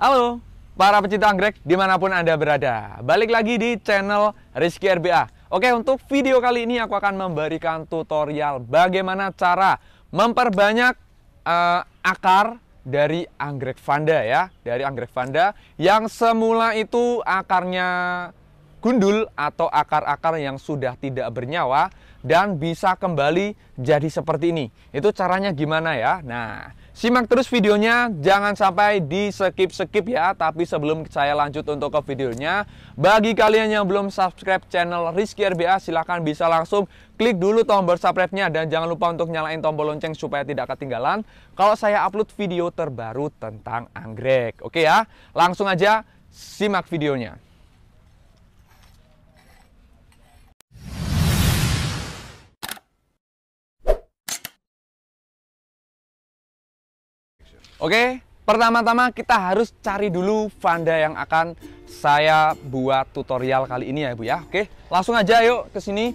Halo, para pecinta anggrek di mana pun Anda berada. Balik lagi di channel Rizky RBA. Oke, untuk video kali ini aku akan memberikan tutorial bagaimana cara memperbanyak uh, akar dari anggrek vanda ya. Dari anggrek vanda yang semula itu akarnya gundul atau akar-akar yang sudah tidak bernyawa dan bisa kembali jadi seperti ini. Itu caranya gimana ya? Nah, simak terus videonya, jangan sampai di skip-skip ya. Tapi sebelum saya lanjut untuk ke videonya, bagi kalian yang belum subscribe channel Rizky RBA, silahkan bisa langsung klik dulu tombol subscribe-nya dan jangan lupa untuk nyalain tombol lonceng supaya tidak ketinggalan kalau saya upload video terbaru tentang anggrek. Oke ya, langsung aja simak videonya. Oke, pertama-tama kita harus cari dulu Vanda yang akan saya buat tutorial kali ini ya Bu ya. Oke, langsung aja yuk ke sini.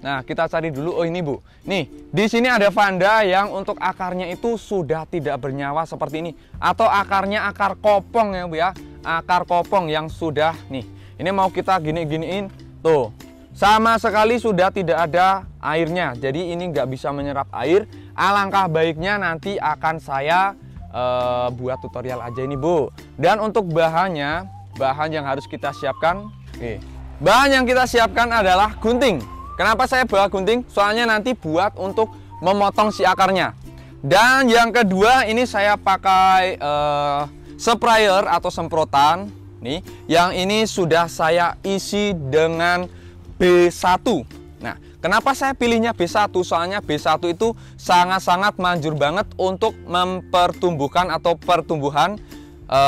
Nah, kita cari dulu. Oh, ini Bu. Nih, di sini ada Vanda yang untuk akarnya itu sudah tidak bernyawa seperti ini atau akarnya akar kopong ya Bu ya. Akar kopong yang sudah nih. Ini mau kita gini-giniin. Tuh, sama sekali sudah tidak ada airnya. Jadi ini nggak bisa menyerap air. Alangkah baiknya nanti akan saya uh, buat tutorial aja ini Bu. Dan untuk bahannya, bahan yang harus kita siapkan, oke. Bahan yang kita siapkan adalah gunting. Kenapa saya bawa gunting? Soalnya nanti buat untuk memotong si akarnya. Dan yang kedua ini saya pakai uh, sprayer atau semprotan. Nih, yang ini sudah saya isi dengan B1 Kenapa saya pilihnya B1? Soalnya B1 itu sangat-sangat manjur banget untuk mempertumbuhkan atau pertumbuhan e,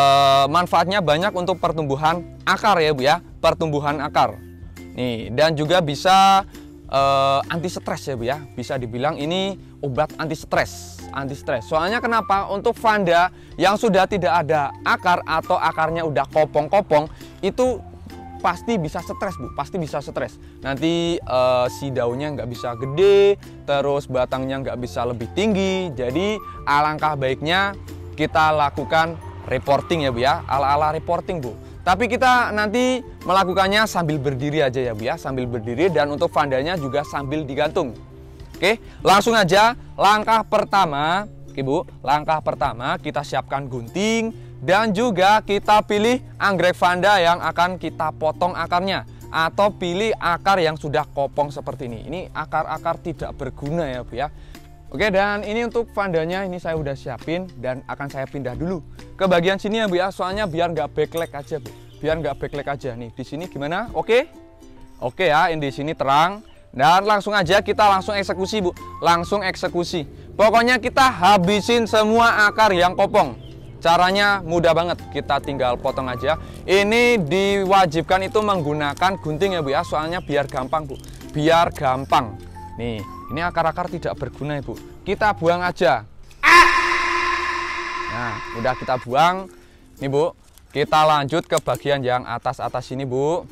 manfaatnya banyak untuk pertumbuhan akar ya Bu ya, pertumbuhan akar. Nih, dan juga bisa e, anti stres ya Bu ya. Bisa dibilang ini obat anti stres, anti stres. Soalnya kenapa? Untuk Vanda yang sudah tidak ada akar atau akarnya udah kopong-kopong itu pasti bisa stres bu, pasti bisa stres. Nanti uh, si daunnya nggak bisa gede, terus batangnya nggak bisa lebih tinggi. Jadi alangkah baiknya kita lakukan reporting ya bu ya, ala-ala reporting bu. Tapi kita nanti melakukannya sambil berdiri aja ya bu ya, sambil berdiri dan untuk vandanya juga sambil digantung. Oke, langsung aja langkah pertama, oke bu, langkah pertama kita siapkan gunting, dan juga kita pilih anggrek vanda yang akan kita potong akarnya atau pilih akar yang sudah kopong seperti ini. Ini akar-akar tidak berguna ya Bu ya. Oke dan ini untuk vandanya ini saya udah siapin dan akan saya pindah dulu ke bagian sini ya Bu ya. Soalnya biar nggak backlight aja Bu. Biar nggak backlight aja nih. Di sini gimana? Oke? Oke ya, ini di sini terang. Dan langsung aja kita langsung eksekusi Bu. Langsung eksekusi. Pokoknya kita habisin semua akar yang kopong. Caranya mudah banget, kita tinggal potong aja. Ini diwajibkan itu menggunakan gunting ya Bu ya, soalnya biar gampang Bu. Biar gampang. Nih, ini akar-akar tidak berguna ya Bu. Kita buang aja. Nah, udah kita buang. Nih Bu, kita lanjut ke bagian yang atas-atas ini Bu.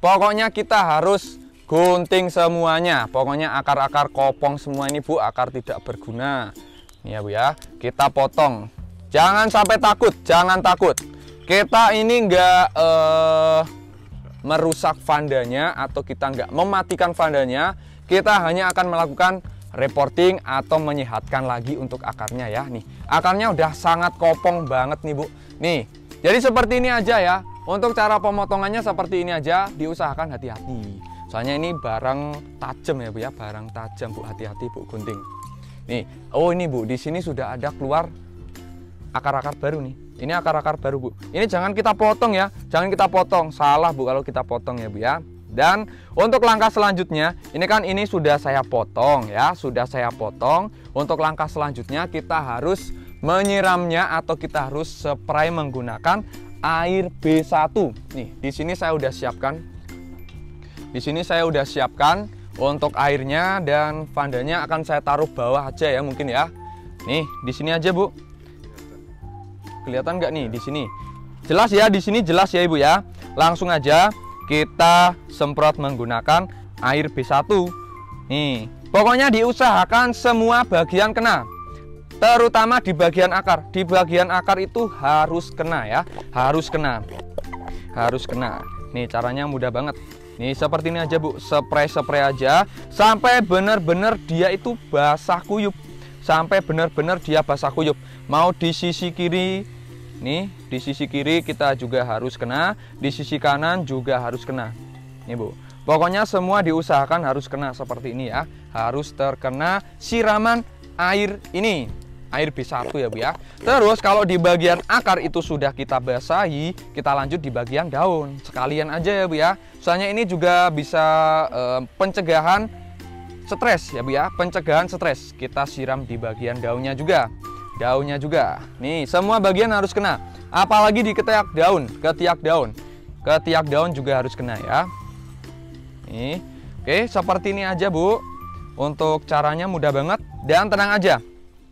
Pokoknya kita harus gunting semuanya. Pokoknya akar-akar kopong semua ini Bu, akar tidak berguna. Nih ya Bu ya, kita potong. Jangan sampai takut, jangan takut. Kita ini nggak uh, merusak vandanya atau kita nggak mematikan vandanya. Kita hanya akan melakukan reporting atau menyehatkan lagi untuk akarnya ya. Nih, akarnya udah sangat kopong banget nih Bu. Nih, jadi seperti ini aja ya. Untuk cara pemotongannya seperti ini aja, diusahakan hati-hati. Soalnya ini barang tajam ya Bu ya, barang tajam Bu, hati-hati Bu gunting. Nih, oh ini Bu, di sini sudah ada keluar akar-akar baru nih. Ini akar-akar baru Bu. Ini jangan kita potong ya, jangan kita potong. Salah Bu kalau kita potong ya Bu ya. Dan untuk langkah selanjutnya, ini kan ini sudah saya potong ya, sudah saya potong. Untuk langkah selanjutnya kita harus menyiramnya atau kita harus spray menggunakan air B1. Nih, di sini saya udah siapkan. Di sini saya udah siapkan untuk airnya dan vandanya akan saya taruh bawah aja ya mungkin ya. Nih, di sini aja Bu. Kelihatan nggak nih di sini? Jelas ya di sini jelas ya Ibu ya. Langsung aja kita semprot menggunakan air B1. Nih, pokoknya diusahakan semua bagian kena. terutama di bagian akar. Di bagian akar itu harus kena ya, harus kena. Harus kena. Nih caranya mudah banget. Nih seperti ini aja Bu, spray-spray aja sampai benar-benar dia itu basah kuyup. Sampai benar-benar dia basah kuyup. Mau di sisi kiri nih, di sisi kiri kita juga harus kena, di sisi kanan juga harus kena. Nih Bu. Pokoknya semua diusahakan harus kena seperti ini ya. Harus terkena siraman air ini air B1 ya Bu ya. Terus kalau di bagian akar itu sudah kita basahi, kita lanjut di bagian daun. Sekalian aja ya Bu ya. Soalnya ini juga bisa eh, pencegahan stres ya Bu ya, pencegahan stres. Kita siram di bagian daunnya juga. Daunnya juga. Nih, semua bagian harus kena. Apalagi di ketiak daun, ketiak daun. Ketiak daun juga harus kena ya. Nih. Oke, seperti ini aja Bu. Untuk caranya mudah banget dan tenang aja.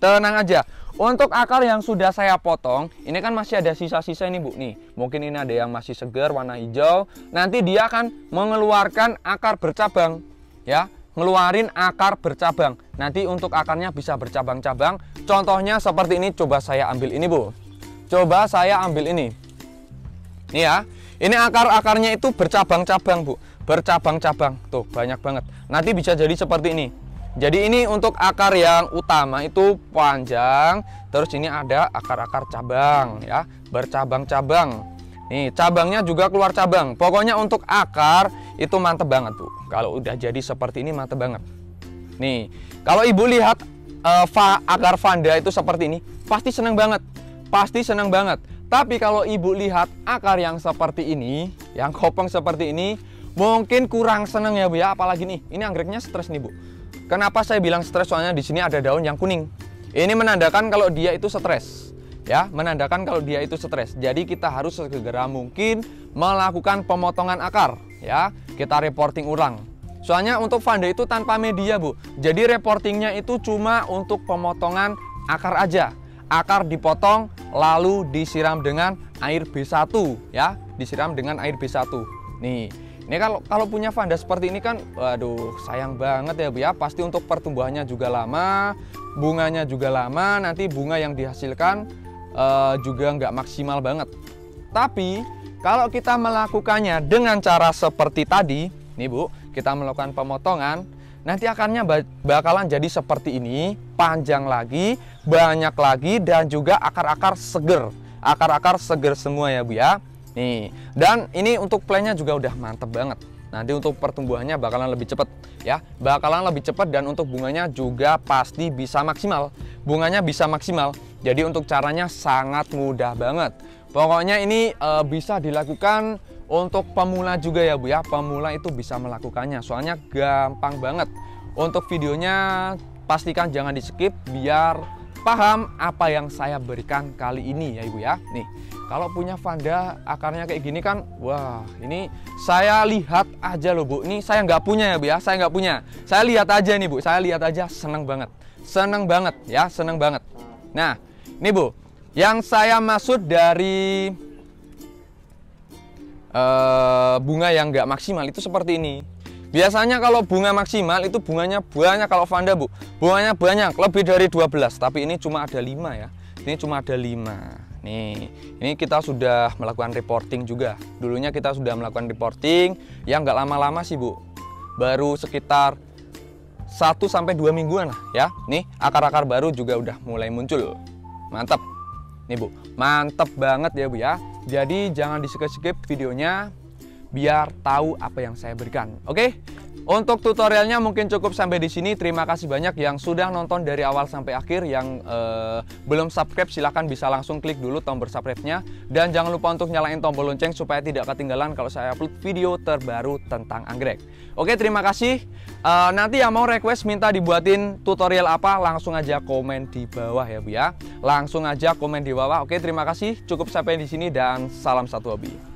Tenang aja. Untuk akar yang sudah saya potong, ini kan masih ada sisa-sisa ini Bu nih. Mungkin ini ada yang masih segar warna hijau. Nanti dia akan mengeluarkan akar bercabang ya, ngeluarin akar bercabang. Nanti untuk akarnya bisa bercabang-cabang. Contohnya seperti ini coba saya ambil ini Bu. Coba saya ambil ini. Nih ya. Ini akar-akarnya itu bercabang-cabang Bu. Bercabang-cabang. Tuh, banyak banget. Nanti bisa jadi seperti ini. Jadi ini untuk akar yang utama itu panjang, terus ini ada akar-akar cabang ya, bercabang-cabang. Nih, cabangnya juga keluar cabang. Pokoknya untuk akar itu mantep banget, Bu. Kalau udah jadi seperti ini mantep banget. Nih, kalau Ibu lihat uh, va, akar vanda itu seperti ini, pasti senang banget. Pasti senang banget. Tapi kalau Ibu lihat akar yang seperti ini, yang kopong seperti ini, mungkin kurang senang ya, Bu ya. Apalagi nih, ini anggreknya stres nih, Bu Kenapa saya bilang stres? Soalnya di sini ada daun yang kuning. Ini menandakan kalau dia itu stres. Ya, menandakan kalau dia itu stres. Jadi kita harus segera mungkin melakukan pemotongan akar, ya. Kita reporting ulang. Soalnya untuk Vanda itu tanpa media, Bu. Jadi reportingnya itu cuma untuk pemotongan akar aja. Akar dipotong lalu disiram dengan air B1 ya, disiram dengan air B1. Nih, ini kalau kalau punya Vanda seperti ini kan, waduh sayang banget ya Bu ya. Pasti untuk pertumbuhannya juga lama, bunganya juga lama. Nanti bunga yang dihasilkan uh, juga nggak maksimal banget. Tapi kalau kita melakukannya dengan cara seperti tadi, nih Bu, kita melakukan pemotongan, nanti akarnya bakalan jadi seperti ini, panjang lagi, banyak lagi, dan juga akar-akar seger. Akar-akar seger semua ya Bu ya. Nih, dan ini untuk plannya juga udah mantep banget. Nanti untuk pertumbuhannya bakalan lebih cepat ya, bakalan lebih cepat dan untuk bunganya juga pasti bisa maksimal. Bunganya bisa maksimal. Jadi untuk caranya sangat mudah banget. Pokoknya ini e, bisa dilakukan untuk pemula juga ya Bu ya. Pemula itu bisa melakukannya. Soalnya gampang banget. Untuk videonya pastikan jangan di-skip biar paham apa yang saya berikan kali ini ya Ibu ya. Nih, kalau punya Vanda akarnya kayak gini kan, wah ini saya lihat aja loh Bu. Ini saya nggak punya ya Bu ya, saya nggak punya. Saya lihat aja nih Bu, saya lihat aja seneng banget. Seneng banget ya, seneng banget. Nah, ini Bu, yang saya maksud dari uh, bunga yang nggak maksimal itu seperti ini. Biasanya kalau bunga maksimal itu bunganya banyak kalau Vanda Bu. Bunganya banyak, lebih dari 12, tapi ini cuma ada 5 ya. Ini cuma ada 5. Nih, ini kita sudah melakukan reporting juga. Dulunya kita sudah melakukan reporting yang nggak lama-lama sih Bu. Baru sekitar 1 sampai 2 mingguan lah ya. Nih, akar-akar baru juga udah mulai muncul. Mantap. Nih Bu, mantap banget ya Bu ya. Jadi jangan di-skip videonya biar tahu apa yang saya berikan. Oke? Untuk tutorialnya mungkin cukup sampai di sini. Terima kasih banyak yang sudah nonton dari awal sampai akhir. Yang uh, belum subscribe silahkan bisa langsung klik dulu tombol subscribe-nya. Dan jangan lupa untuk nyalain tombol lonceng supaya tidak ketinggalan kalau saya upload video terbaru tentang anggrek. Oke terima kasih. Uh, nanti yang mau request minta dibuatin tutorial apa langsung aja komen di bawah ya Bu ya. Langsung aja komen di bawah. Oke terima kasih. Cukup sampai di sini dan salam satu hobi.